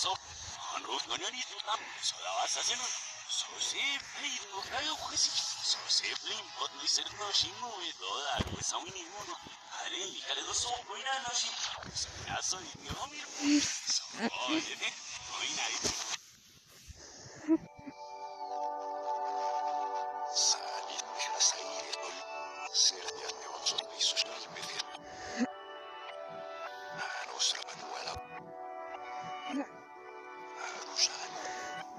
so. Ano ngano ni tutam. So dawa sa sino. So se play no kayo kasi. So se play bot ni ser no shimo e toda que sa wini uno. Ale ni kare do so buena no shi. So ya so ni no mi. Ni sus no.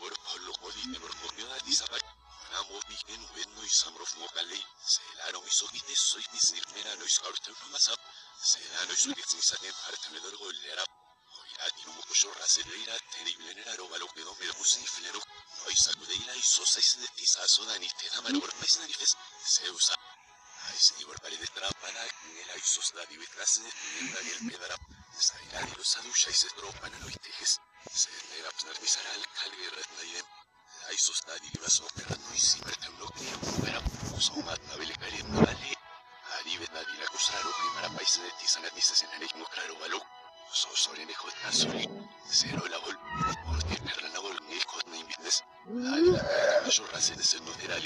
bor pollo kodi ken wenno i samrof mo kale. Selaro mi sogite soy mi sirmera no iskartu masa. Selaro su kitsi saten parte me dor gollera. Oirati no mo kusho raseleira terrible nera ro balo que do me sacudeira y se te da malor pes narices. Se usa. Ay, trápala, el da el da el y se a se retna idem, ay sos da dive so perrano y si merte un loque, pero, so mat na vele kare na vale, ari vet na dira kusaro, primera paisa de tisanat misas en el no claro valo, so sore me hot na sore, cero la vol, orte perla la vol, ni hot na la cara, yo rase de ser no era